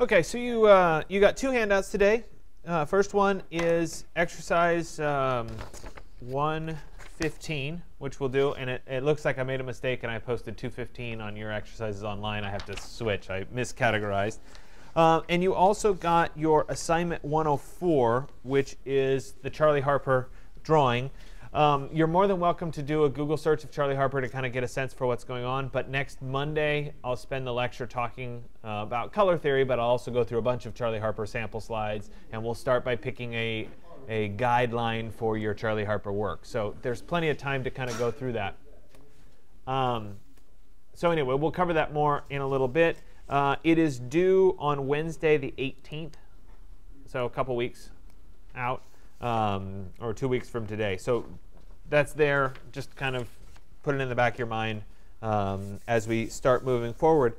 Okay, so you uh, you got two handouts today. Uh, first one is exercise um, 115, which we'll do, and it, it looks like I made a mistake and I posted 215 on your exercises online. I have to switch. I miscategorized. Uh, and you also got your assignment 104, which is the Charlie Harper drawing. Um, you're more than welcome to do a Google search of Charlie Harper to kind of get a sense for what's going on. But next Monday, I'll spend the lecture talking uh, about color theory, but I'll also go through a bunch of Charlie Harper sample slides. And we'll start by picking a, a guideline for your Charlie Harper work. So there's plenty of time to kind of go through that. Um, so anyway, we'll cover that more in a little bit. Uh, it is due on Wednesday, the 18th, so a couple weeks out, um, or two weeks from today. So that's there. Just kind of put it in the back of your mind um, as we start moving forward.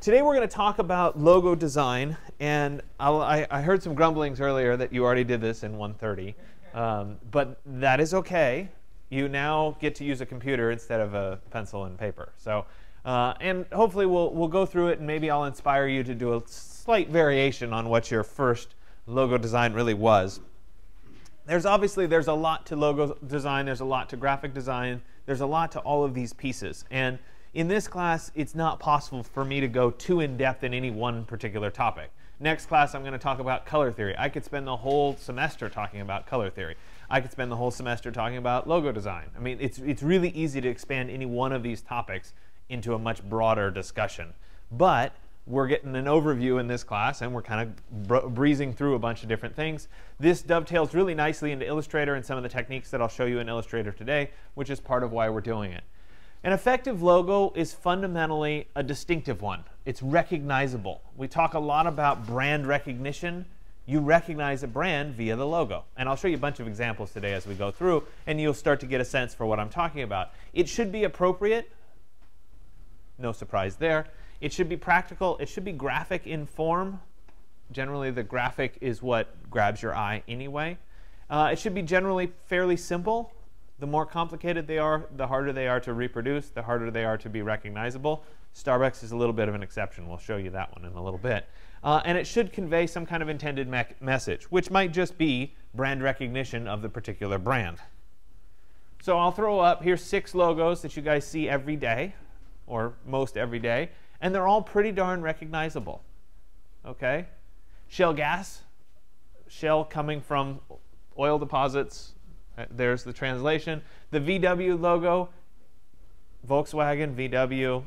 Today we're going to talk about logo design, and I, I heard some grumblings earlier that you already did this in 130, um, but that is okay. You now get to use a computer instead of a pencil and paper. So, uh, and hopefully we'll we'll go through it, and maybe I'll inspire you to do a slight variation on what your first logo design really was there's obviously there's a lot to logo design, there's a lot to graphic design, there's a lot to all of these pieces. And in this class, it's not possible for me to go too in depth in any one particular topic. Next class, I'm going to talk about color theory. I could spend the whole semester talking about color theory. I could spend the whole semester talking about logo design. I mean, it's, it's really easy to expand any one of these topics into a much broader discussion. But we're getting an overview in this class and we're kind of breezing through a bunch of different things. This dovetails really nicely into Illustrator and some of the techniques that I'll show you in Illustrator today, which is part of why we're doing it. An effective logo is fundamentally a distinctive one. It's recognizable. We talk a lot about brand recognition. You recognize a brand via the logo. And I'll show you a bunch of examples today as we go through, and you'll start to get a sense for what I'm talking about. It should be appropriate. No surprise there. It should be practical. It should be graphic in form. Generally, the graphic is what grabs your eye anyway. Uh, it should be generally fairly simple. The more complicated they are, the harder they are to reproduce, the harder they are to be recognizable. Starbucks is a little bit of an exception. We'll show you that one in a little bit. Uh, and it should convey some kind of intended me message, which might just be brand recognition of the particular brand. So I'll throw up here six logos that you guys see every day, or most every day and they're all pretty darn recognizable. Okay? Shell gas, Shell coming from oil deposits. Uh, there's the translation. The VW logo, Volkswagen, VW,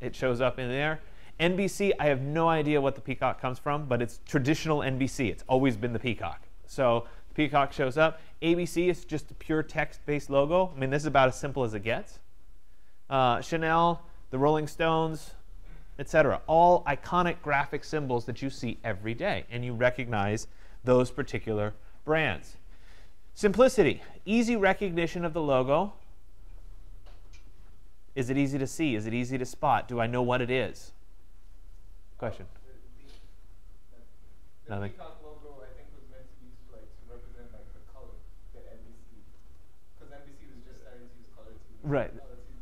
it shows up in there. NBC, I have no idea what the peacock comes from, but it's traditional NBC. It's always been the peacock. So the peacock shows up. ABC is just a pure text-based logo. I mean, this is about as simple as it gets. Uh, Chanel, the Rolling Stones, etc. All iconic graphic symbols that you see every day, and you recognize those particular brands. Simplicity, easy recognition of the logo. Is it easy to see? Is it easy to spot? Do I know what it is? Question. Nothing. Right.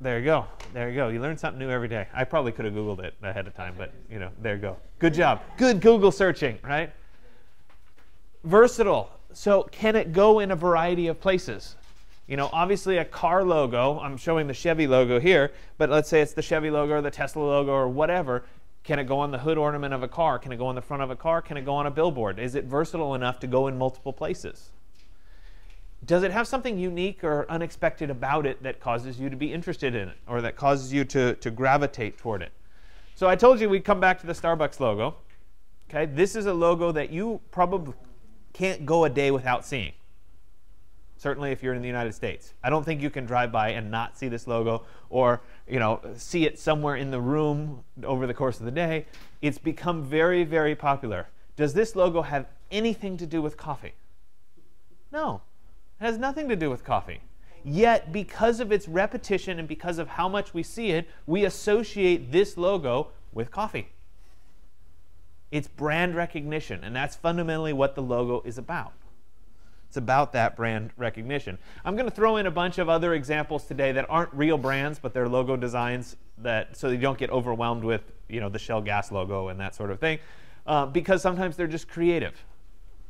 There you go. There you go. You learn something new every day. I probably could have Googled it ahead of time, but you know, there you go. Good job. Good Google searching, right? Versatile. So can it go in a variety of places? You know, obviously a car logo, I'm showing the Chevy logo here, but let's say it's the Chevy logo or the Tesla logo or whatever. Can it go on the hood ornament of a car? Can it go on the front of a car? Can it go on a billboard? Is it versatile enough to go in multiple places? Does it have something unique or unexpected about it that causes you to be interested in it or that causes you to, to gravitate toward it? So I told you we'd come back to the Starbucks logo. Okay, this is a logo that you probably can't go a day without seeing. Certainly if you're in the United States. I don't think you can drive by and not see this logo or you know, see it somewhere in the room over the course of the day. It's become very, very popular. Does this logo have anything to do with coffee? No, it has nothing to do with coffee. Yet, because of its repetition and because of how much we see it, we associate this logo with coffee. It's brand recognition, and that's fundamentally what the logo is about. It's about that brand recognition. I'm going to throw in a bunch of other examples today that aren't real brands, but they're logo designs that so you don't get overwhelmed with, you know, the Shell gas logo and that sort of thing. uh, because sometimes they're just creative.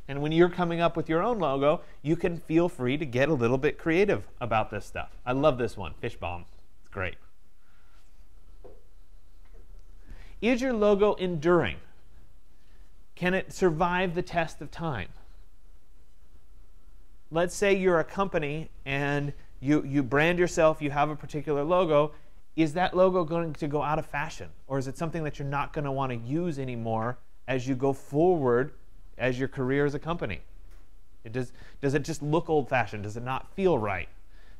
And when you're coming up with your own logo, you can feel free to get a little bit creative about this stuff. I love this one, Fish Bomb. It's great. Is your logo enduring? Can it survive the test of time? Let's say you're a company and you, you brand yourself, you have a particular logo. Is that logo going to go out of fashion? Or is it something that you're not going to want to use anymore as you go forward as your career as a company? It does, does it just look old fashioned? Does it not feel right?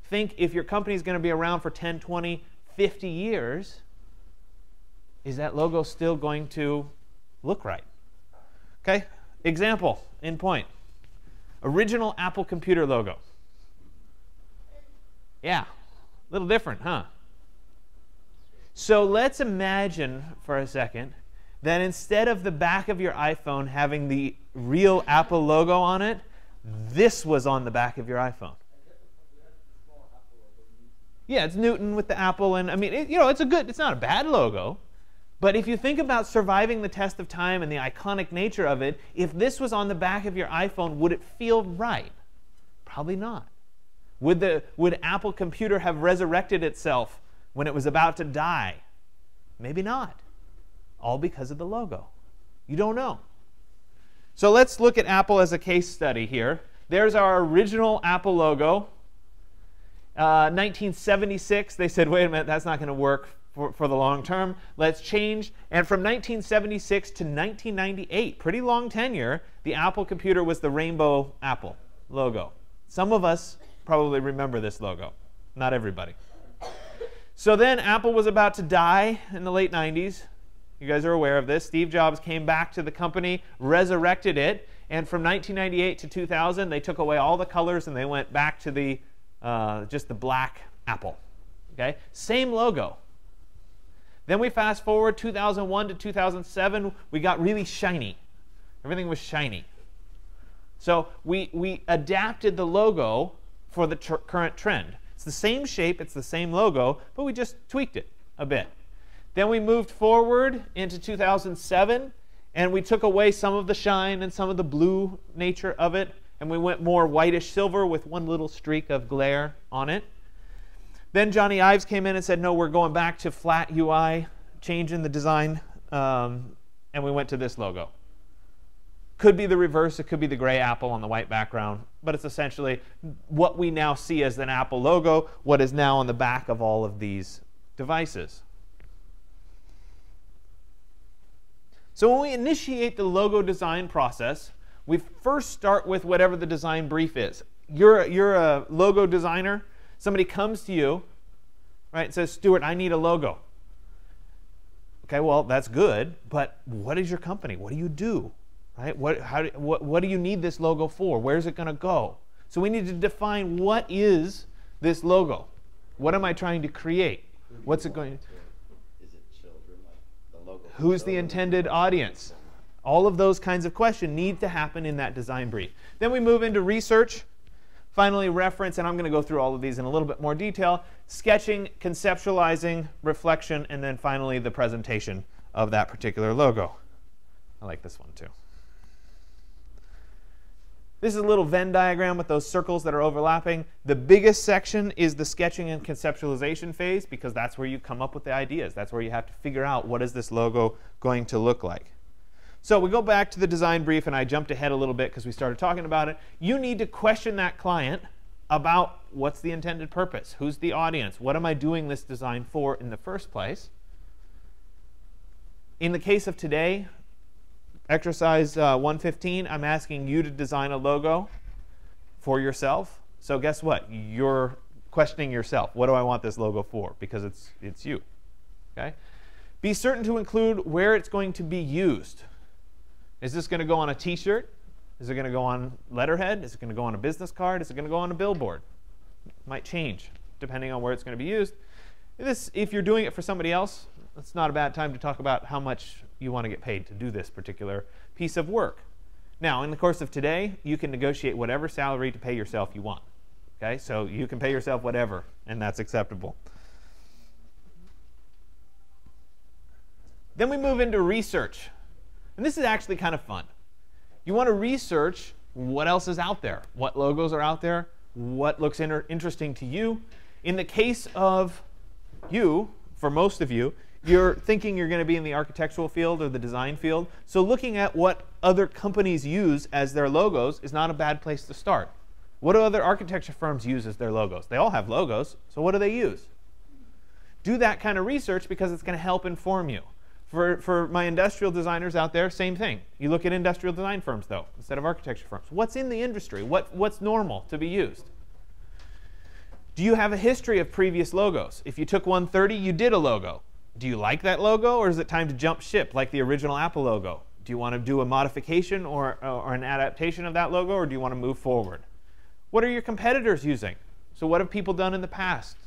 Think if your company is going to be around for 10, 20, 50 years, is that logo still going to look right? Okay, example in point. Original Apple computer logo. Yeah, a little different, huh? So let's imagine for a second that instead of the back of your iPhone having the real Apple logo on it, this was on the back of your iPhone. Yeah, it's Newton with the apple, and I mean, it, you know, it's a good, it's not a bad logo. But if you think about surviving the test of time and the iconic nature of it, if this was on the back of your iPhone, would it feel right? Probably not. Would, the, would Apple Computer have resurrected itself when it was about to die? Maybe not. All because of the logo. You don't know. So let's look at Apple as a case study here. There's our original Apple logo. Uh, 1976, they said, wait a minute, that's not going to work for, for the long term. Let's change. And from 1976 to 1998, pretty long tenure, the Apple computer was the rainbow Apple logo. Some of us probably remember this logo, not everybody. So then Apple was about to die in the late 90s. You guys are aware of this. Steve Jobs came back to the company, resurrected it, and from 1998 to 2000, they took away all the colors and they went back to the uh, just the black Apple. Okay, same logo, then we fast forward 2001 to 2007, we got really shiny. Everything was shiny. So we, we adapted the logo for the tr current trend. It's the same shape, it's the same logo, but we just tweaked it a bit. Then we moved forward into 2007, and we took away some of the shine and some of the blue nature of it, and we went more whitish silver with one little streak of glare on it. Then Johnny Ives came in and said, no, we're going back to flat UI, changing the design, um, and we went to this logo. Could be the reverse, it could be the gray apple on the white background, but it's essentially what we now see as an Apple logo, what is now on the back of all of these devices. So when we initiate the logo design process, we first start with whatever the design brief is. You're, you're a logo designer, Somebody comes to you, right, and says, Stuart, I need a logo. Okay, well, that's good, but what is your company? What do you do? Right? What, how, what, what do you need this logo for? Where's it going to go? So we need to define what is this logo? What am I trying to create? What's it going to Is it children? Like the logo Who's the intended audience? All of those kinds of questions need to happen in that design brief. Then we move into research. Finally, reference, and I'm going to go through all of these in a little bit more detail, sketching, conceptualizing, reflection, and then finally the presentation of that particular logo. I like this one too. This is a little Venn diagram with those circles that are overlapping. The biggest section is the sketching and conceptualization phase because that's where you come up with the ideas. That's where you have to figure out what is this logo going to look like. So we go back to the design brief, and I jumped ahead a little bit because we started talking about it. You need to question that client about what's the intended purpose, who's the audience, what am I doing this design for in the first place. In the case of today, exercise uh, 115, I'm asking you to design a logo for yourself. So guess what? You're questioning yourself. What do I want this logo for? Because it's, it's you. Okay? Be certain to include where it's going to be used. Is this going to go on a t-shirt? Is it going to go on letterhead? Is it going to go on a business card? Is it going to go on a billboard? It might change depending on where it's going to be used. This, if you're doing it for somebody else, it's not a bad time to talk about how much you want to get paid to do this particular piece of work. Now, in the course of today, you can negotiate whatever salary to pay yourself you want. Okay, so you can pay yourself whatever, and that's acceptable. Then we move into research. And this is actually kind of fun. You want to research what else is out there, what logos are out there, what looks inter- interesting to you. In the case of you, for most of you, you're thinking you're going to be in the architectural field or the design field. So looking at what other companies use as their logos is not a bad place to start. What do other architecture firms use as their logos? They all have logos, so what do they use? Do that kind of research because it's going to help inform you. For, for my industrial designers out there, same thing. You look at industrial design firms, though, instead of architecture firms. What's in the industry? What, what's normal to be used? Do you have a history of previous logos? If you took 130, you did a logo. Do you like that logo, or is it time to jump ship like the original Apple logo? Do you want to do a modification or, or an adaptation of that logo, or do you want to move forward? What are your competitors using? So what have people done in the past?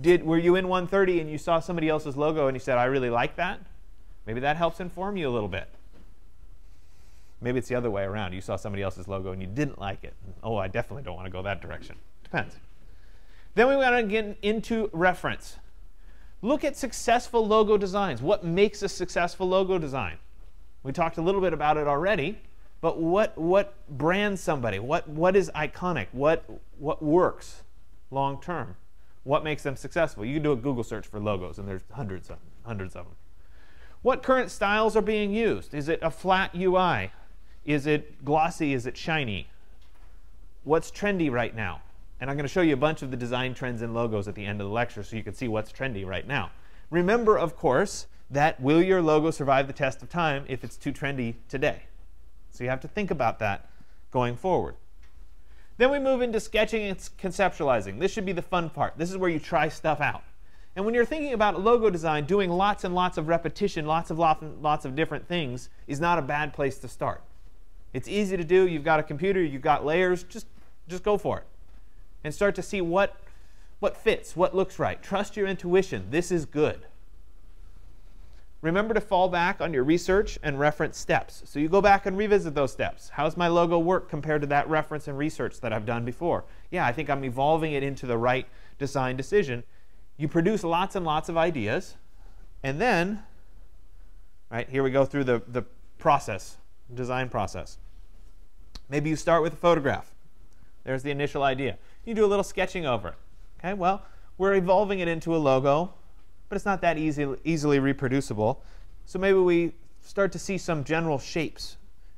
Did, were you in 130 and you saw somebody else's logo and you said, I really like that? Maybe that helps inform you a little bit. Maybe it's the other way around. You saw somebody else's logo and you didn't like it. Oh, I definitely don't want to go that direction. Depends. Then we want to get into reference. Look at successful logo designs. What makes a successful logo design? We talked a little bit about it already, but what, what brands somebody? What, what is iconic? What, what works long term? What makes them successful? You can do a Google search for logos, and there's hundreds of hundreds of them. What current styles are being used? Is it a flat UI? Is it glossy? Is it shiny? What's trendy right now? And I'm going to show you a bunch of the design trends and logos at the end of the lecture so you can see what's trendy right now. Remember, of course, that will your logo survive the test of time if it's too trendy today? So you have to think about that going forward. Then we move into sketching and conceptualizing. This should be the fun part. This is where you try stuff out. And when you're thinking about logo design, doing lots and lots of repetition, lots of lots of different things is not a bad place to start. It's easy to do. You've got a computer, you've got layers, just just go for it. And start to see what what fits, what looks right. Trust your intuition. This is good. Remember to fall back on your research and reference steps. So you go back and revisit those steps. How's my logo work compared to that reference and research that I've done before? Yeah, I think I'm evolving it into the right design decision. You produce lots and lots of ideas, and then, right, here we go through the, the process, design process. Maybe you start with a photograph. There's the initial idea. You do a little sketching over. Okay, well, we're evolving it into a logo but it's not that easy, easily reproducible. So maybe we start to see some general shapes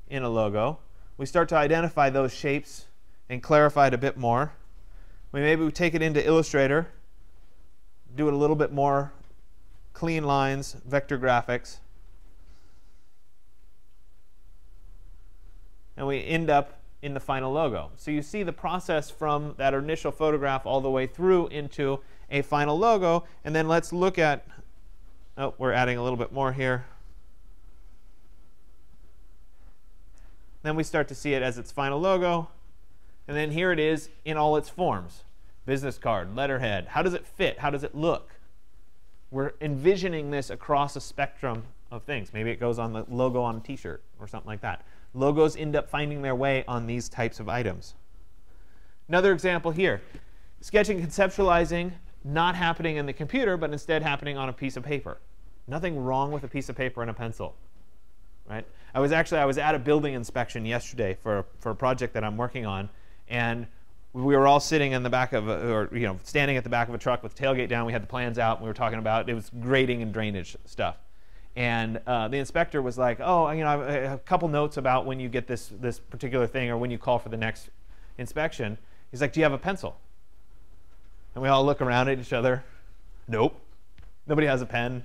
in a logo. We start to identify those shapes and clarify it a bit more. We maybe we take it into Illustrator, do it a little bit more clean lines, vector graphics. And we end up in the final logo. So you see the process from that initial photograph all the way through into a final logo. And then let's look at, oh, we're adding a little bit more here. Then we start to see it as its final logo. And then here it is in all its forms. Business card, letterhead. How does it fit? How does it look? We're envisioning this across a spectrum of things. Maybe it goes on the logo on a t-shirt or something like that. Logos end up finding their way on these types of items. Another example here. Sketching, conceptualizing not happening in the computer, but instead happening on a piece of paper. Nothing wrong with a piece of paper and a pencil, right? I was actually I was at a building inspection yesterday for for a project that I'm working on, and we were all sitting in the back of a, or you know standing at the back of a truck with tailgate down. We had the plans out. We were talking about it was grading and drainage stuff, and uh, the inspector was like, "Oh, you know, a couple notes about when you get this this particular thing or when you call for the next inspection." He's like, "Do you have a pencil?" And we all look around at each other. Nope. Nobody has a pen,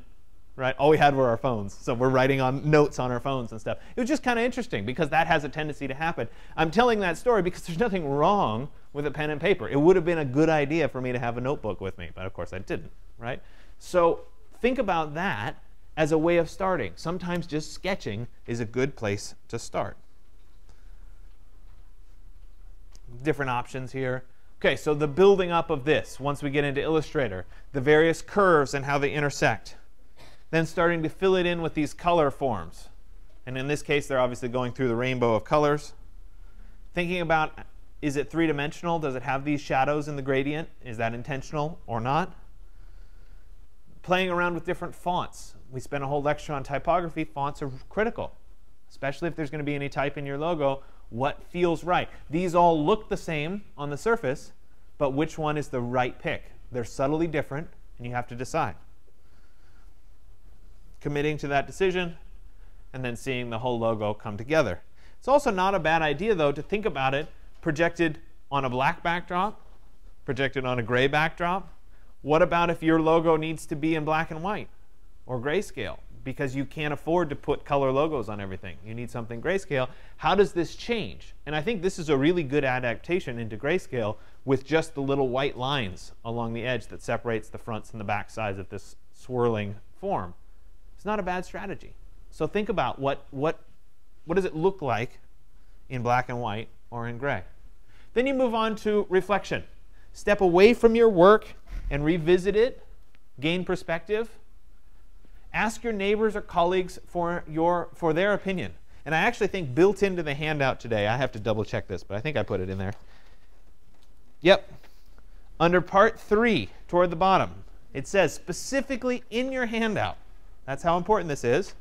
right? All we had were our phones. So we're writing on notes on our phones and stuff. It was just kind of interesting because that has a tendency to happen. I'm telling that story because there's nothing wrong with a pen and paper. It would have been a good idea for me to have a notebook with me, but of course I didn't, right? So think about that as a way of starting. Sometimes just sketching is a good place to start. Different options here. Okay, so the building up of this, once we get into Illustrator, the various curves and how they intersect. Then starting to fill it in with these color forms. And in this case, they're obviously going through the rainbow of colors. Thinking about, is it three-dimensional? Does it have these shadows in the gradient? Is that intentional or not? Playing around with different fonts. We spent a whole lecture on typography. Fonts are critical. especially if there's going to be any type in your logo, what feels right. These all look the same on the surface, but which one is the right pick? They're subtly different, and you have to decide. Committing to that decision, and then seeing the whole logo come together. It's also not a bad idea, though, to think about it projected on a black backdrop, projected on a gray backdrop. What about if your logo needs to be in black and white or grayscale? Because you can't afford to put color logos on everything. You need something grayscale. How does this change? And I think this is a really good adaptation into grayscale with just the little white lines along the edge that separates the fronts and the back sides of this swirling form. It's not a bad strategy. So think about what, what, what does it look like in black and white or in gray. Then you move on to reflection. Step away from your work and revisit it, gain perspective. Ask your neighbors or colleagues for, your, for their opinion. And I actually think built into the handout today, I have to double check this, but I think I put it in there. Yep. Under part three, toward the bottom, it says specifically in your handout, that's how important this is.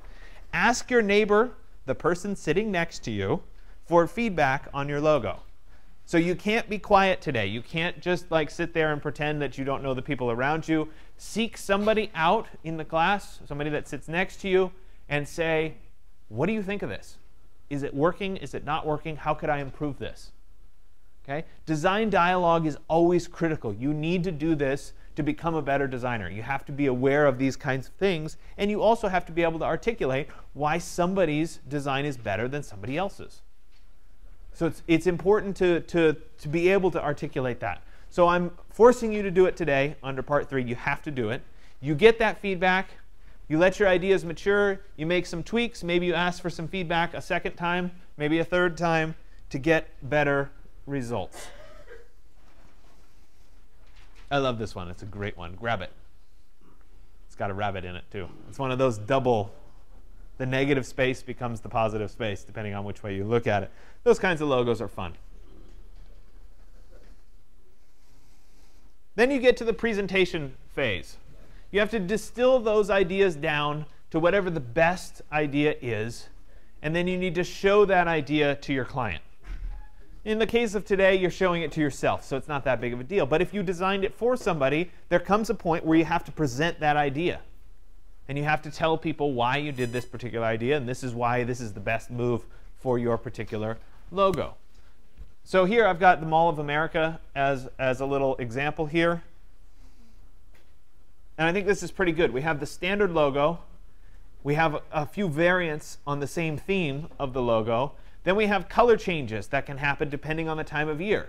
Ask your neighbor, the person sitting next to you, for feedback on your logo. So you can't be quiet today. You can't just like sit there and pretend that you don't know the people around you. Seek somebody out in the class, somebody that sits next to you, and say, What do you think of this? Is it working? Is it not working? How could I improve this? Okay? Design dialogue is always critical. You need to do this to become a better designer. You have to be aware of these kinds of things, and you also have to be able to articulate why somebody's design is better than somebody else's. So it's, it's important to, to, to be able to articulate that. So I'm forcing you to do it today under part three. You have to do it. You get that feedback. You let your ideas mature. You make some tweaks. Maybe you ask for some feedback a second time, maybe a third time to get better results. I love this one. It's a great one. Grab it. It's got a rabbit in it, too. It's one of those double, the negative space becomes the positive space, depending on which way you look at it. Those kinds of logos are fun. Then you get to the presentation phase. You have to distill those ideas down to whatever the best idea is, and then you need to show that idea to your client. In the case of today, you're showing it to yourself, so it's not that big of a deal. But if you designed it for somebody, there comes a point where you have to present that idea. And you have to tell people why you did this particular idea, and this is why this is the best move for your particular logo. So here I've got the Mall of America as, as a little example here. And I think this is pretty good. We have the standard logo. We have a, few variants on the same theme of the logo. Then we have color changes that can happen depending on the time of year.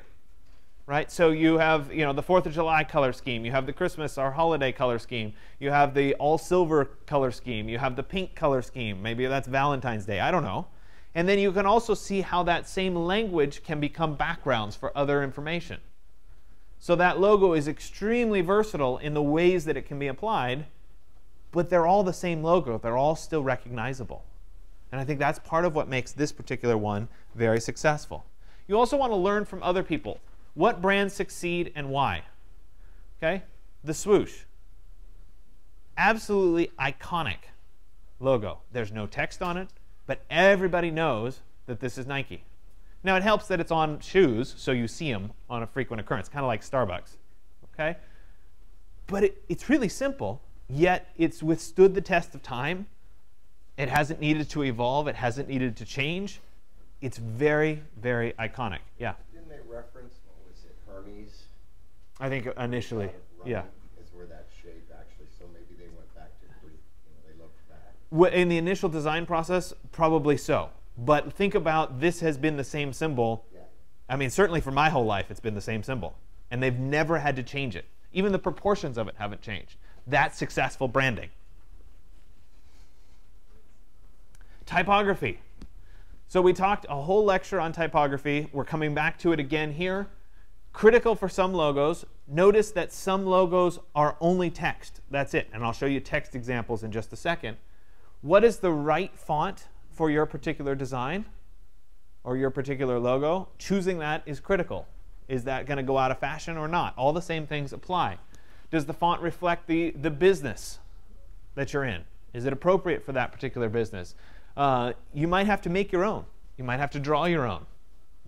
Right? So you have, you know, the 4th of July color scheme, you have the Christmas or holiday color scheme, you have the all silver color scheme, you have the pink color scheme. Maybe that's Valentine's Day, I don't know. And then you can also see how that same language can become backgrounds for other information. So that logo is extremely versatile in the ways that it can be applied, but they're all the same logo. They're all still recognizable. And I think that's part of what makes this particular one very successful. You also want to learn from other people. What brands succeed and why? Okay? The swoosh. Absolutely iconic logo. There's no text on it, but everybody knows that this is Nike. Now, it helps that it's on shoes, so you see them on a frequent occurrence, kind of like Starbucks. Okay? But it, it's really simple, yet it's withstood the test of time it hasn't needed to evolve. It hasn't needed to change. It's very, very iconic. Yeah. Didn't they reference what was it, Hermes? I think initially, yeah. Is where that shape actually. So maybe they went back to, you know, they looked back. In the initial design process, probably so. But think about this has been the same symbol. Yeah. I mean, certainly for my whole life, it's been the same symbol. And they've never had to change it. Even the proportions of it haven't changed. That's successful branding. Typography. So we talked a whole lecture on typography. We're coming back to it again here. Critical for some logos. Notice that some logos are only text. That's it. And I'll show you text examples in just a second. What is the right font for your particular design or your particular logo? Choosing that is critical. Is that going to go out of fashion or not? All the same things apply. Does the font reflect the, the business that you're in? Is it appropriate for that particular business? Uh, you might have to make your own. You might have to draw your own.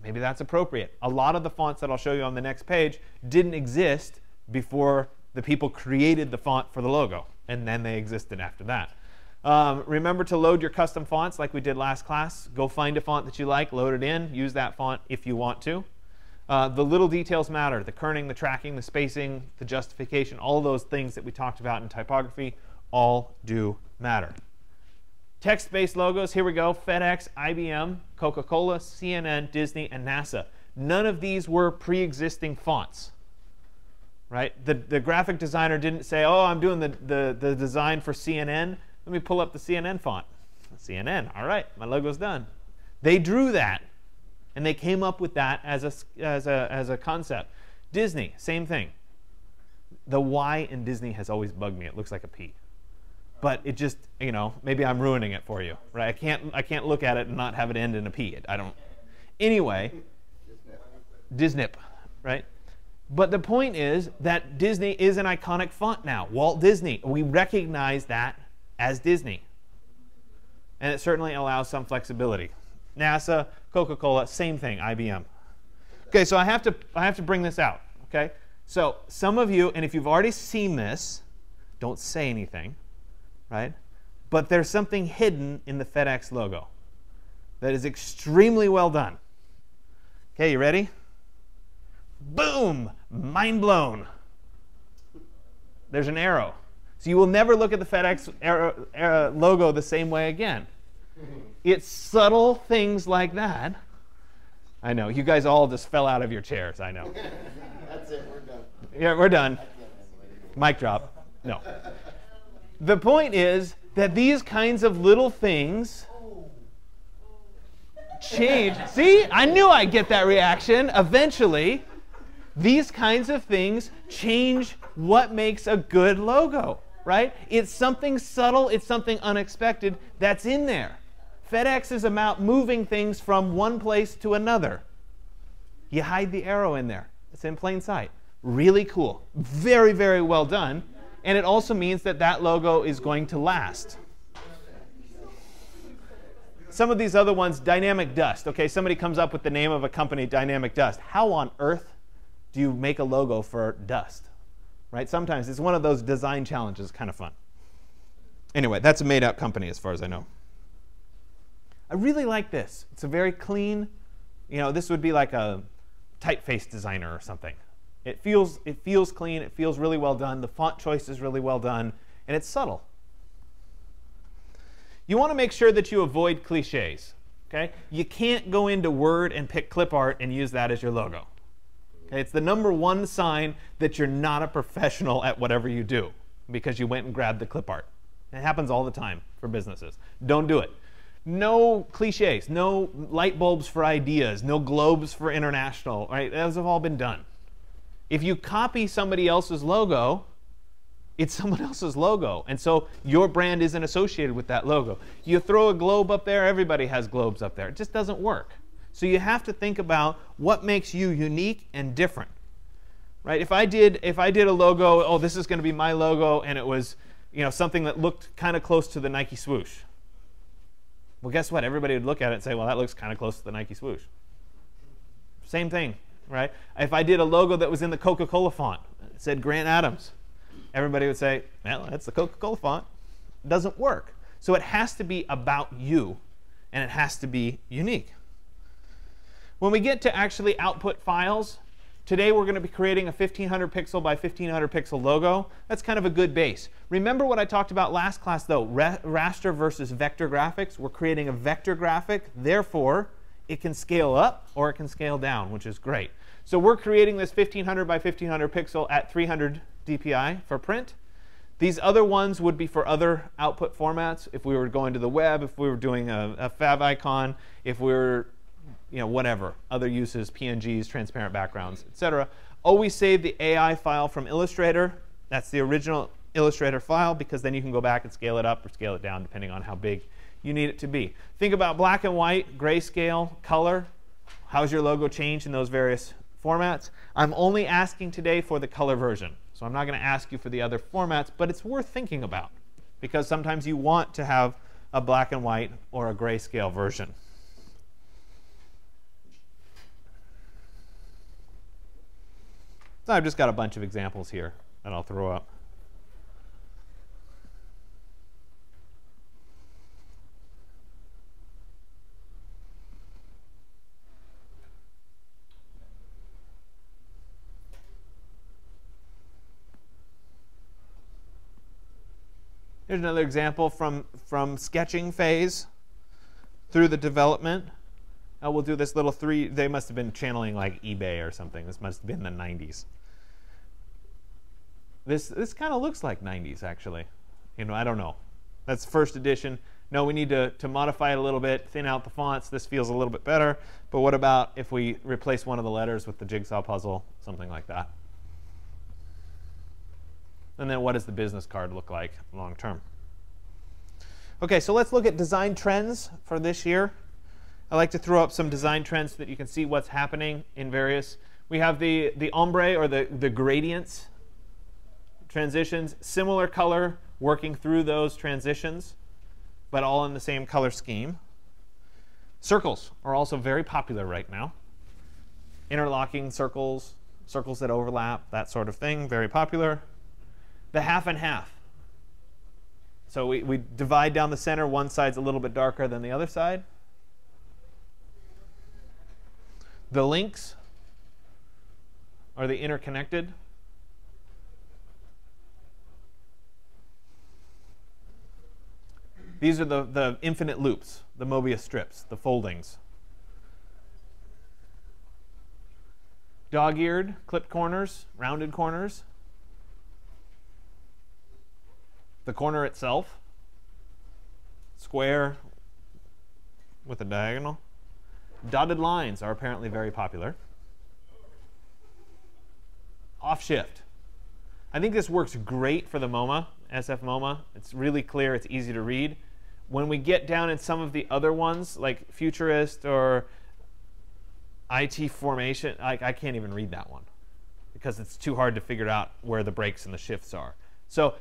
Maybe that's appropriate. A lot of the fonts that I'll show you on the next page didn't exist before the people created the font for the logo, and then they existed after that. Um, remember to load your custom fonts like we did last class. Go find a font that you like, load it in, use that font if you want to. Uh, the little details matter the kerning, the tracking, the spacing, the justification, all those things that we talked about in typography all do matter. Text based logos, here we go FedEx, IBM, Coca Cola, CNN, Disney, and NASA. None of these were pre existing fonts. Right? The, the graphic designer didn't say, oh, I'm doing the, the, the design for CNN. Let me pull up the CNN font. CNN, all right, my logo's done. They drew that, and they came up with that as a, as a, as a concept. Disney, same thing. The Y in Disney has always bugged me. It looks like a P but it just you know maybe i'm ruining it for you right i can't i can't look at it and not have it end in a p i don't anyway disney right but the point is that disney is an iconic font now walt disney we recognize that as disney and it certainly allows some flexibility nasa coca-cola same thing ibm okay so i have to i have to bring this out okay so some of you and if you've already seen this don't say anything right? But there's something hidden in the FedEx logo that is extremely well done. Okay, you ready? Boom! Mind blown. There's an arrow. So you will never look at the FedEx arrow, arrow, logo the same way again. It's subtle things like that. I know. You guys all just fell out of your chairs. I know. That's it. We're done. Yeah, we're done. Mic drop. No. The point is that these kinds of little things change. See, I knew I'd get that reaction eventually. These kinds of things change what makes a good logo, right? It's something subtle, it's something unexpected that's in there. FedEx is about moving things from one place to another. You hide the arrow in there, it's in plain sight. Really cool. Very, very well done and it also means that that logo is going to last. Some of these other ones, Dynamic Dust. Okay, somebody comes up with the name of a company, Dynamic Dust. How on earth do you make a logo for dust? Right? Sometimes it's one of those design challenges, kind of fun. Anyway, that's a made up company as far as I know. I really like this. It's a very clean, you know, this would be like a typeface designer or something. It feels, it feels clean, it feels really well done, the font choice is really well done, and it's subtle. You want to make sure that you avoid cliches. Okay? You can't go into Word and pick clip art and use that as your logo. Okay? It's the number one sign that you're not a professional at whatever you do because you went and grabbed the clip art. It happens all the time for businesses. Don't do it. No cliches, no light bulbs for ideas, no globes for international, right? Those have all been done. If you copy somebody else's logo, it's someone else's logo. And so your brand isn't associated with that logo. You throw a globe up there, everybody has globes up there. It just doesn't work. So you have to think about what makes you unique and different. Right? If I did if I did a logo, oh this is going to be my logo and it was, you know, something that looked kind of close to the Nike swoosh. Well, guess what? Everybody would look at it and say, "Well, that looks kind of close to the Nike swoosh." Same thing right? If I did a logo that was in the Coca-Cola font, it said Grant Adams, everybody would say, well, that's the Coca-Cola font. It doesn't work. So it has to be about you, and it has to be unique. When we get to actually output files, today we're going to be creating a 1500 pixel by 1500 pixel logo. That's kind of a good base. Remember what I talked about last class, though, raster versus vector graphics. We're creating a vector graphic, therefore, it can scale up or it can scale down, which is great. So we're creating this 1500 by 1500 pixel at 300 dpi for print. These other ones would be for other output formats. If we were going to the web, if we were doing a, a favicon, if we were, you know, whatever, other uses, PNGs, transparent backgrounds, etc. Always save the AI file from Illustrator. That's the original Illustrator file because then you can go back and scale it up or scale it down depending on how big you need it to be. Think about black and white, grayscale, color. How's your logo changed in those various formats. I'm only asking today for the color version. So I'm not going to ask you for the other formats, but it's worth thinking about because sometimes you want to have a black and white or a grayscale version. So I've just got a bunch of examples here that I'll throw up. Here's another example from, from sketching phase through the development. Uh, we'll do this little three, they must have been channeling like eBay or something. This must have been the 90s. This, this kind of looks like 90s, actually. You know, I don't know. That's first edition. No, we need to, to modify it a little bit, thin out the fonts. This feels a little bit better. But what about if we replace one of the letters with the jigsaw puzzle, something like that? And then what does the business card look like long term? Okay, so let's look at design trends for this year. I like to throw up some design trends so that you can see what's happening in various. We have the, the ombre or the, the gradients transitions, similar color working through those transitions, but all in the same color scheme. Circles are also very popular right now. Interlocking circles, circles that overlap, that sort of thing, very popular the half and half. So we, we divide down the center. One side's a little bit darker than the other side. The links are the interconnected. These are the, the infinite loops, the Mobius strips, the foldings. Dog-eared, clipped corners, rounded corners. the corner itself, square with a diagonal. Dotted lines are apparently very popular. Off shift. I think this works great for the MoMA, SF MoMA. It's really clear, it's easy to read. When we get down in some of the other ones, like Futurist or IT Formation, I, I can't even read that one because it's too hard to figure out where the breaks and the shifts are. So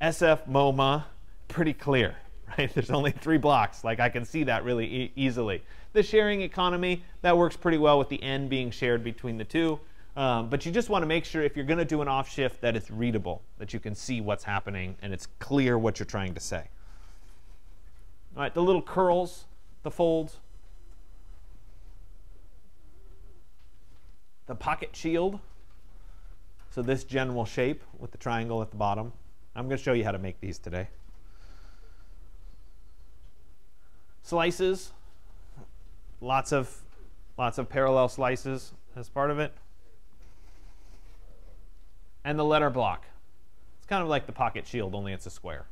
SF MoMA, pretty clear, right? There's only three blocks. Like I can see that really e easily. The sharing economy, that works pretty well with the N being shared between the two. Um, but you just want to make sure if you're going to do an off shift that it's readable, that you can see what's happening and it's clear what you're trying to say. All right, the little curls, the folds, the pocket shield. So this general shape with the triangle at the bottom. I'm going to show you how to make these today. Slices, lots of, lots of parallel slices as part of it. And the letter block. It's kind of like the pocket shield, only it's a square.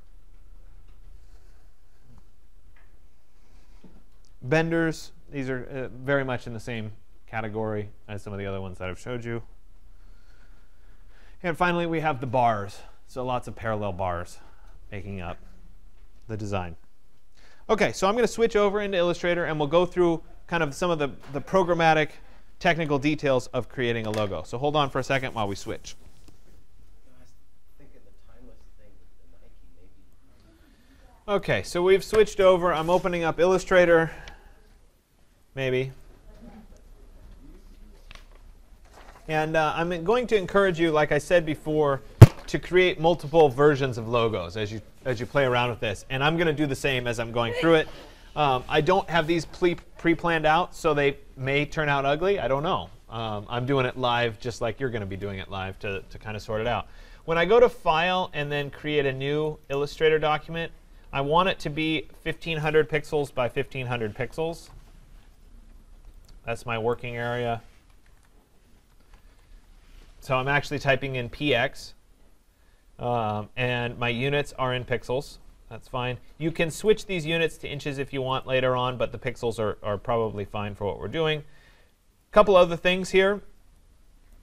Benders, these are uh, very much in the same category as some of the other ones that I've showed you. And finally, we have the bars. So lots of parallel bars making up the design. Okay, so I'm going to switch over into Illustrator and we'll go through kind of some of the, the programmatic technical details of creating a logo. So hold on for a second while we switch. Okay, so we've switched over. I'm opening up Illustrator, maybe. And uh, I'm going to encourage you, like I said before, to create multiple versions of logos as you, as you play around with this. And I'm going to do the same as I'm going through it. Um, I don't have these pre-planned out, so they may turn out ugly. I don't know. Um, I'm doing it live just like you're going to be doing it live to, to kind of sort it out. When I go to File and then create a new Illustrator document, I want it to be 1500 pixels by 1500 pixels. That's my working area. So I'm actually typing in px. Um, and my units are in pixels. That's fine. You can switch these units to inches if you want later on, but the pixels are, are probably fine for what we're doing. A couple other things here,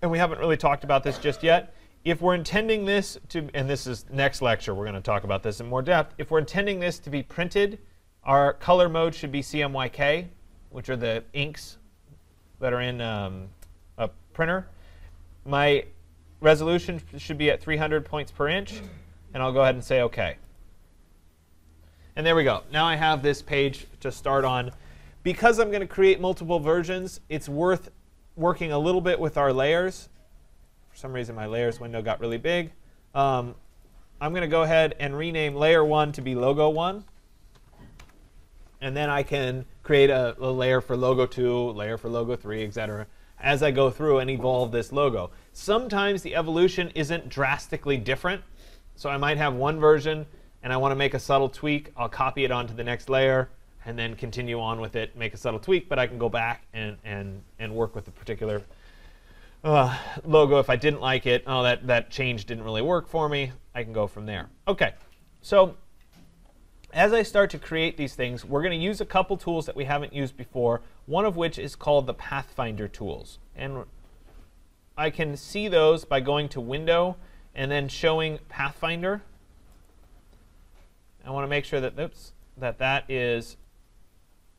and we haven't really talked about this just yet. If we're intending this to, and this is next lecture, we're going to talk about this in more depth. If we're intending this to be printed, our color mode should be CMYK, which are the inks that are in um, a printer. My resolution should be at 300 points per inch, and I'll go ahead and say OK. And there we go. Now I have this page to start on. Because I'm going to create multiple versions, it's worth working a little bit with our layers. For some reason, my layers window got really big. Um, I'm going to go ahead and rename layer 1 to be logo 1. And then I can create a, a layer for logo 2, layer for logo 3, etc. as I go through and evolve this logo. Sometimes the evolution isn't drastically different. So I might have one version and I want to make a subtle tweak. I'll copy it onto the next layer and then continue on with it, make a subtle tweak, but I can go back and, and, and work with the particular uh, logo. If I didn't like it, oh, that, that change didn't really work for me, I can go from there. OK, so as I start to create these things, we're going to use a couple tools that we haven't used before, one of which is called the Pathfinder tools. And I can see those by going to Window and then showing Pathfinder. I want to make sure that, oops, that that is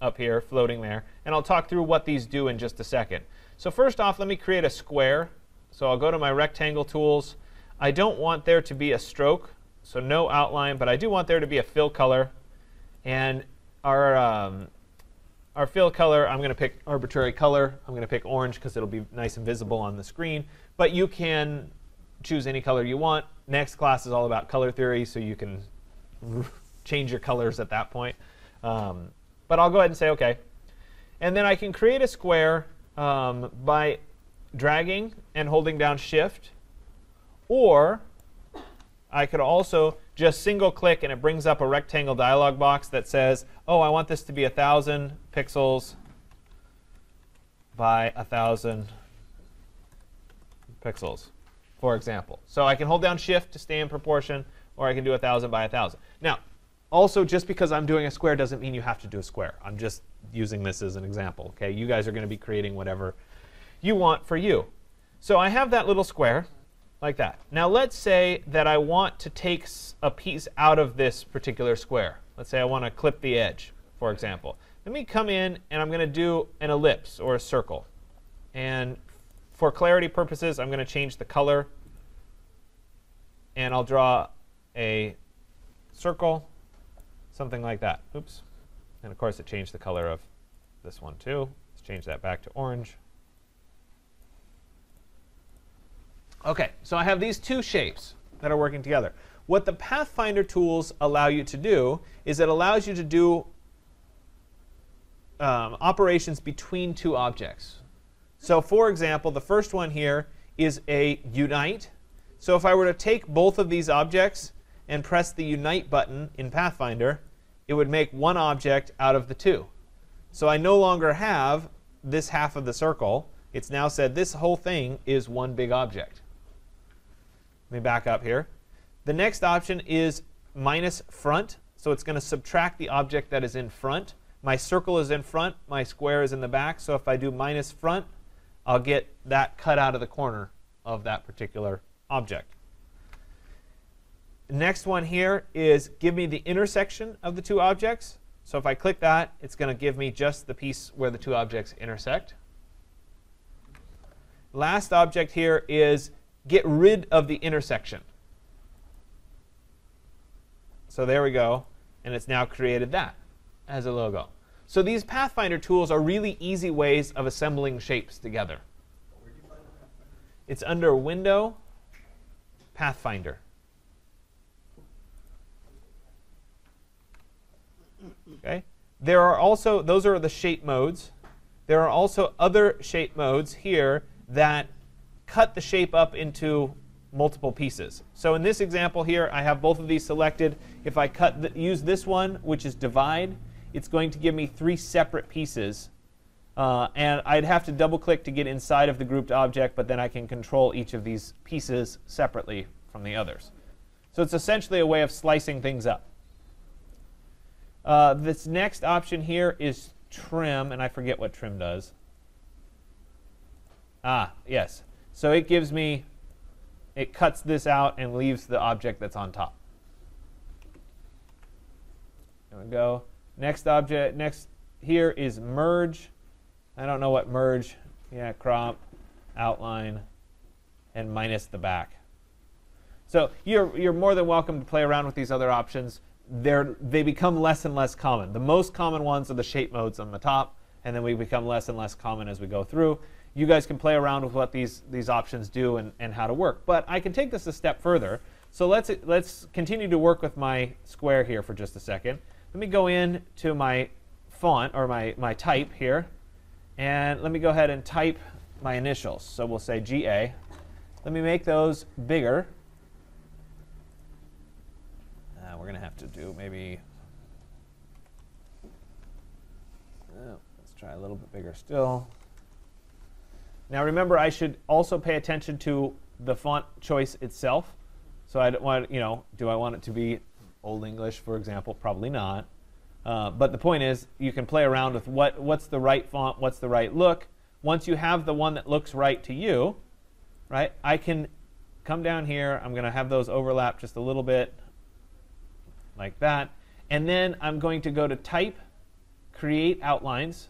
up here, floating there. And I'll talk through what these do in just a second. So first off, let me create a square. So I'll go to my rectangle tools. I don't want there to be a stroke, so no outline, but I do want there to be a fill color. And our, um, our fill color, I'm going to pick arbitrary color. I'm going to pick orange because it'll be nice and visible on the screen. But you can choose any color you want. Next class is all about color theory, so you can change your colors at that point. Um, but I'll go ahead and say OK. And then I can create a square um, by dragging and holding down Shift. Or I could also just single click and it brings up a rectangle dialog box that says, oh, I want this to be 1,000 pixels by 1,000 pixels for example. So I can hold down Shift to stay in proportion, or I can do 1,000 by 1,000. Now, also, just because I'm doing a square doesn't mean you have to do a square. I'm just using this as an example. Okay, You guys are going to be creating whatever you want for you. So I have that little square like that. Now let's say that I want to take a piece out of this particular square. Let's say I want to clip the edge, for example. Let me come in and I'm going to do an ellipse or a circle. And for clarity purposes, I'm going to change the color. And I'll draw a circle, something like that. Oops. And of course, it changed the color of this one too. Let's change that back to orange. OK, so I have these two shapes that are working together. What the Pathfinder tools allow you to do is it allows you to do um, operations between two objects. So for example, the first one here is a unite. So if I were to take both of these objects and press the unite button in Pathfinder, it would make one object out of the two. So I no longer have this half of the circle. It's now said this whole thing is one big object. Let me back up here. The next option is minus front. So it's going to subtract the object that is in front. My circle is in front. My square is in the back. So if I do minus front, I'll get that cut out of the corner of that particular object. Next one here is give me the intersection of the two objects. So if I click that, it's going to give me just the piece where the two objects intersect. Last object here is get rid of the intersection. So there we go. And it's now created that as a logo. So these Pathfinder tools are really easy ways of assembling shapes together. It's under Window, Pathfinder. Okay. There are also, those are the shape modes. There are also other shape modes here that cut the shape up into multiple pieces. So in this example here, I have both of these selected. If I cut use this one, which is divide, it's going to give me three separate pieces. Uh, and I'd have to double click to get inside of the grouped object, but then I can control each of these pieces separately from the others. So it's essentially a way of slicing things up. Uh, this next option here is trim, and I forget what trim does. Ah, yes. So it gives me, it cuts this out and leaves the object that's on top. There we go. Next object, next here is merge. I don't know what merge. Yeah, crop, outline, and minus the back. So you're, you're more than welcome to play around with these other options. they're, they become less and less common. The most common ones are the shape modes on the top, and then we become less and less common as we go through. You guys can play around with what these, these options do and, and how to work. But I can take this a step further. So let's, let's continue to work with my square here for just a second. Let me go in to my font, or my, my type here, and let me go ahead and type my initials. So we'll say GA. Let me make those bigger. Uh, we're going to have to do maybe, oh, let's try a little bit bigger still. Now remember, I should also pay attention to the font choice itself. So I don't want, you know, do I want it to be Old English, for example? Probably not. Uh, but the point is, you can play around with what, what's the right font, what's the right look. Once you have the one that looks right to you, right, I can come down here. I'm going to have those overlap just a little bit like that. And then I'm going to go to Type, Create Outlines.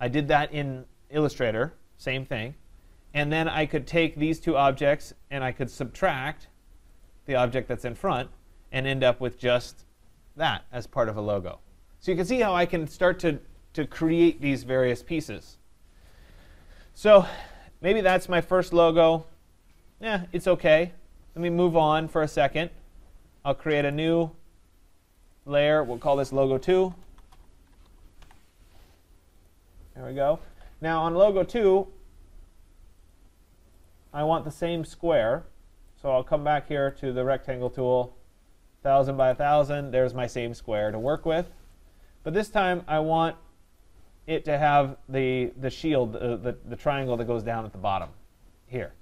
I did that in Illustrator, same thing. And then I could take these two objects and I could subtract the object that's in front and end up with just that as part of a logo. So you can see how I can start to, to create these various pieces. So maybe that's my first logo. Yeah, it's OK. Let me move on for a second. I'll create a new layer. We'll call this logo 2. There we go. Now on logo 2, I want the same square. So I'll come back here to the rectangle tool, 1,000 by 1,000. There's my same square to work with. But this time I want it to have the, the shield, uh, the, the triangle that goes down at the bottom here.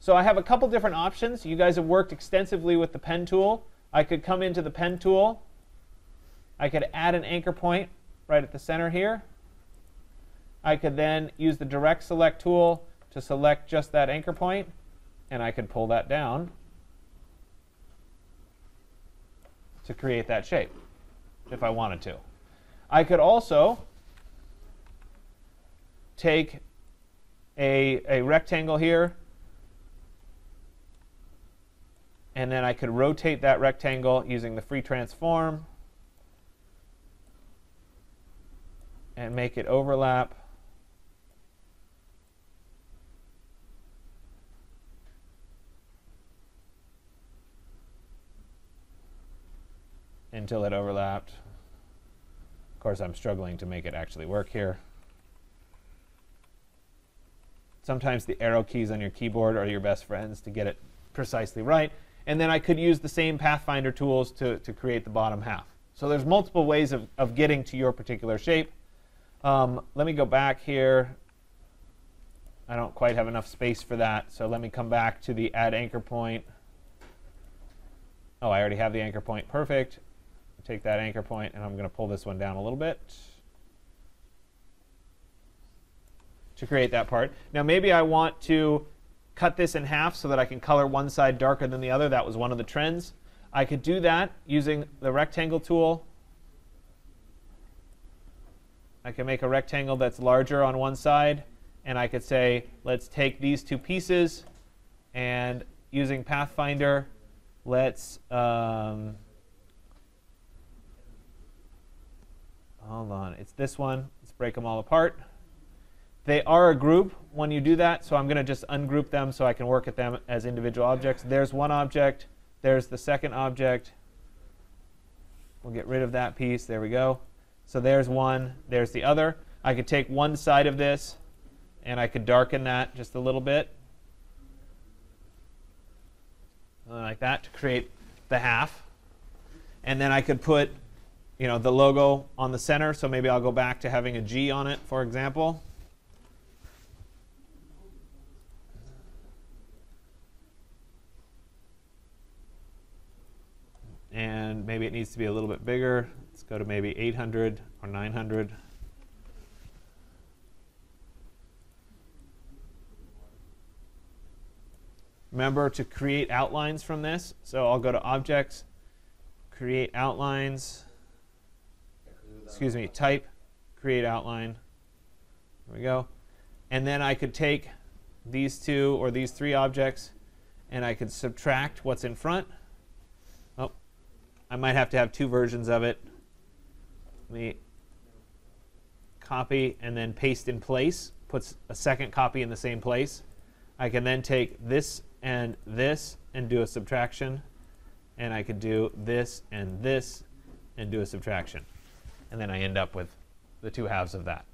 So I have a couple different options. You guys have worked extensively with the pen tool. I could come into the pen tool. I could add an anchor point right at the center here. I could then use the direct select tool to select just that anchor point, and I could pull that down to create that shape if I wanted to. I could also take a, a rectangle here, and then I could rotate that rectangle using the free transform and make it overlap. Until it overlapped. Of course, I'm struggling to make it actually work here. Sometimes the arrow keys on your keyboard are your best friends to get it precisely right. And then I could use the same Pathfinder tools to, to create the bottom half. So there's multiple ways of, of getting to your particular shape. Um, let me go back here. I don't quite have enough space for that, so let me come back to the add anchor point. Oh, I already have the anchor point. Perfect take that anchor point and I'm going to pull this one down a little bit to create that part. Now maybe I want to cut this in half so that I can color one side darker than the other. That was one of the trends. I could do that using the rectangle tool. I can make a rectangle that's larger on one side, and I could say, let's take these two pieces, and using Pathfinder, let's um, Hold on. It's this one. Let's break them all apart. They are a group when you do that, so I'm going to just ungroup them so I can work at them as individual objects. There's one object. There's the second object. We'll get rid of that piece. There we go. So there's one. There's the other. I could take one side of this, and I could darken that just a little bit. Like that to create the half. And then I could put you know, the logo on the center. So maybe I'll go back to having a G on it, for example. And maybe it needs to be a little bit bigger. Let's go to maybe 800 or 900. Remember to create outlines from this. So I'll go to Objects, Create Outlines excuse me, type, create outline. There we go. And then I could take these two or these three objects and I could subtract what's in front. Oh, I might have to have two versions of it. Let me copy and then paste in place, puts a second copy in the same place. I can then take this and this and do a subtraction, and I could do this and this and do a subtraction. And then I end up with the two halves of that.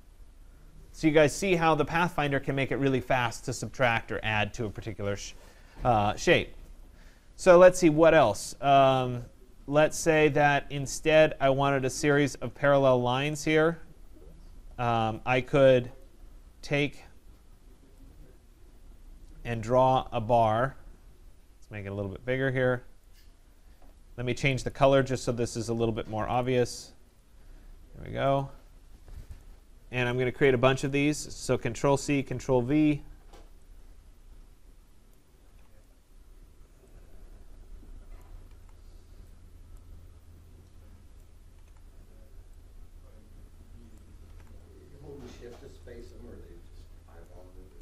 So you guys see how the Pathfinder can make it really fast to subtract or add to a particular sh uh, shape. So let's see what else. Um, let's say that instead I wanted a series of parallel lines here. Um, I could take and draw a bar. Let's make it a little bit bigger here. Let me change the color just so this is a little bit more obvious. There we go. And I'm going to create a bunch of these. So Control C, Control V.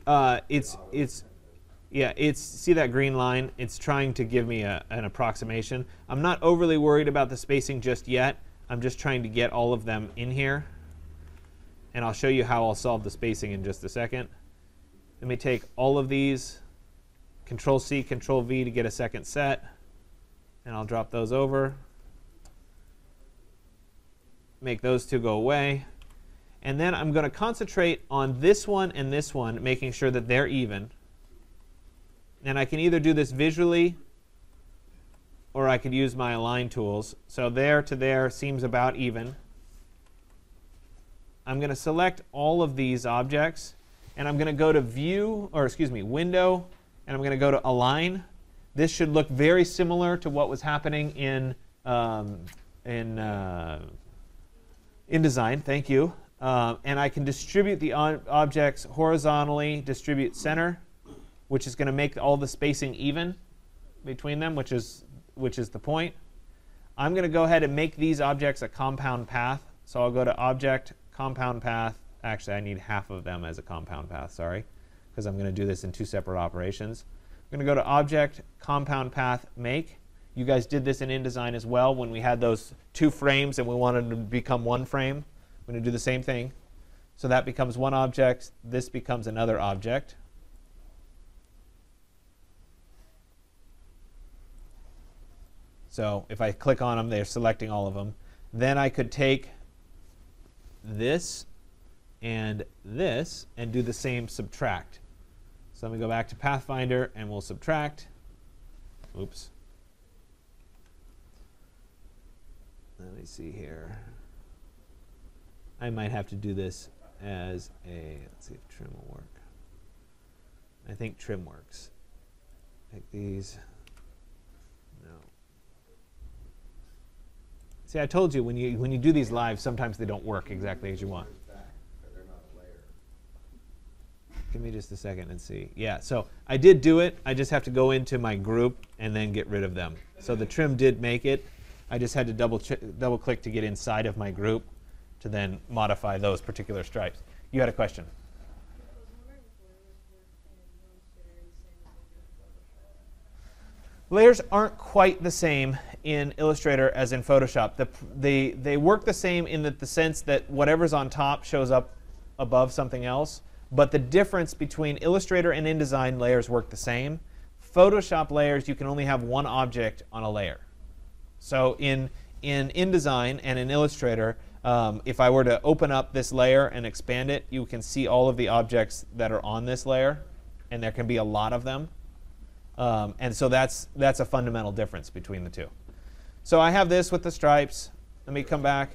Uh, it's it's yeah, it's see that green line. It's trying to give me a, an approximation. I'm not overly worried about the spacing just yet. I'm just trying to get all of them in here, and I'll show you how I'll solve the spacing in just a second. Let me take all of these, Control C, Control V to get a second set, and I'll drop those over. Make those two go away. And then I'm going to concentrate on this one and this one, making sure that they're even. And I can either do this visually or I could use my align tools. So there to there seems about even. I'm going to select all of these objects and I'm going to go to view, or excuse me, window, and I'm going to go to align. This should look very similar to what was happening in, um, in uh, InDesign, thank you. Um, and I can distribute the objects horizontally, distribute center, which is going to make all the spacing even between them, which is, which is the point. I'm going to go ahead and make these objects a compound path. So I'll go to Object, Compound Path. Actually, I need half of them as a compound path, sorry, because I'm going to do this in two separate operations. I'm going to go to Object, Compound Path, Make. You guys did this in InDesign as well when we had those two frames and we wanted to become one frame. I'm going to do the same thing. So that becomes one object. This becomes another object. So if I click on them, they're selecting all of them. Then I could take this and this and do the same subtract. So let me go back to Pathfinder and we'll subtract. Oops. Let me see here. I might have to do this as a, let's see if trim will work. I think trim works. Take these. No. See, I told you when you when you do these live, sometimes they don't work exactly as you want. Give me just a second and see. Yeah, so I did do it. I just have to go into my group and then get rid of them. So the trim did make it. I just had to double double click to get inside of my group to then modify those particular stripes. You had a question. Layers aren't quite the same in Illustrator as in Photoshop. The, they, they work the same in the, the sense that whatever's on top shows up above something else, but the difference between Illustrator and InDesign layers work the same. Photoshop layers, you can only have one object on a layer. So in, in InDesign and in Illustrator, um, if I were to open up this layer and expand it, you can see all of the objects that are on this layer, and there can be a lot of them. Um, and so that's, that's a fundamental difference between the two. So I have this with the stripes. Let me come back.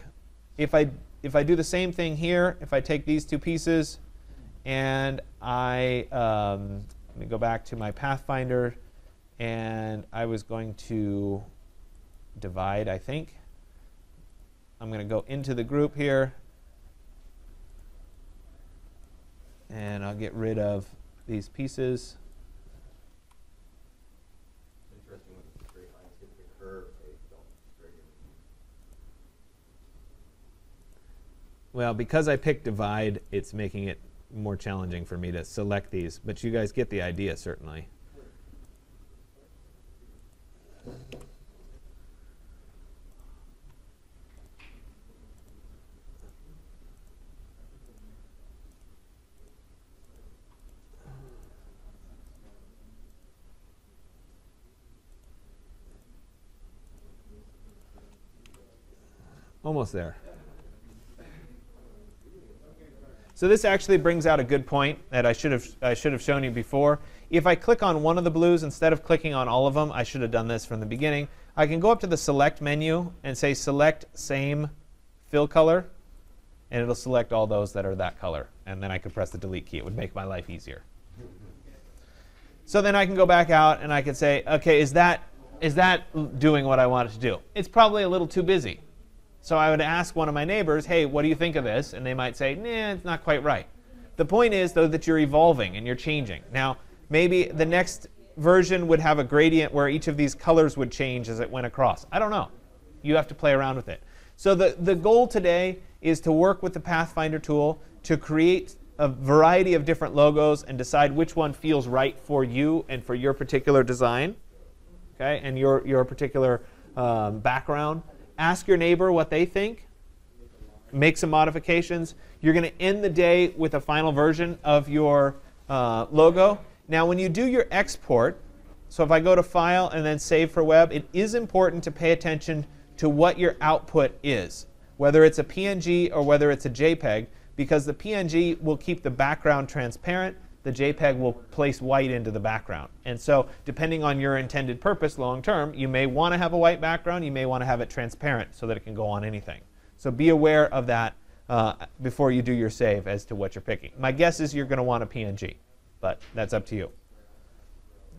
If I, if I do the same thing here, if I take these two pieces and I, um, let me go back to my Pathfinder, and I was going to divide, I think. I'm going to go into the group here, and I'll get rid of these pieces. Well, because I picked divide, it's making it more challenging for me to select these, but you guys get the idea, certainly. Almost there. So this actually brings out a good point that I should have I should have shown you before. If I click on one of the blues instead of clicking on all of them, I should have done this from the beginning. I can go up to the select menu and say select same fill color and it'll select all those that are that color and then I could press the delete key. It would make my life easier. So then I can go back out and I can say, okay, is that is that doing what I want it to do? It's probably a little too busy. So I would ask one of my neighbors, hey, what do you think of this? And they might say, nah, it's not quite right. The point is, though, that you're evolving and you're changing. Now, maybe the next version would have a gradient where each of these colors would change as it went across. I don't know. You have to play around with it. So the, the goal today is to work with the Pathfinder tool to create a variety of different logos and decide which one feels right for you and for your particular design, okay, and your, your particular um, background ask your neighbor what they think, make some modifications. You're going to end the day with a final version of your uh, logo. Now, when you do your export, so if I go to File and then Save for Web, it is important to pay attention to what your output is, whether it's a PNG or whether it's a JPEG, because the PNG will keep the background transparent the JPEG will place white into the background. And so depending on your intended purpose long term, you may want to have a white background, you may want to have it transparent so that it can go on anything. So be aware of that uh, before you do your save as to what you're picking. My guess is you're going to want a PNG, but that's up to you.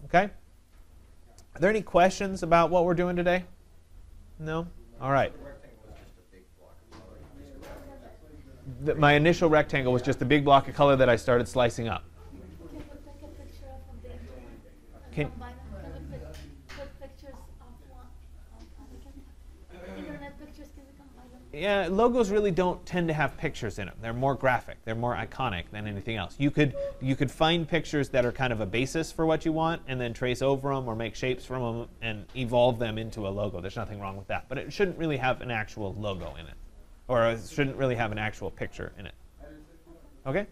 Okay? Are there any questions about what we're doing today? No? All right. The, my initial rectangle was just a big block of color that I started slicing up. Can, yeah, logos really don't tend to have pictures in them. They're more graphic. They're more iconic than anything else. You could you could find pictures that are kind of a basis for what you want, and then trace over them or make shapes from them and evolve them into a logo. There's nothing wrong with that. But it shouldn't really have an actual logo in it, or it shouldn't really have an actual picture in it. Okay.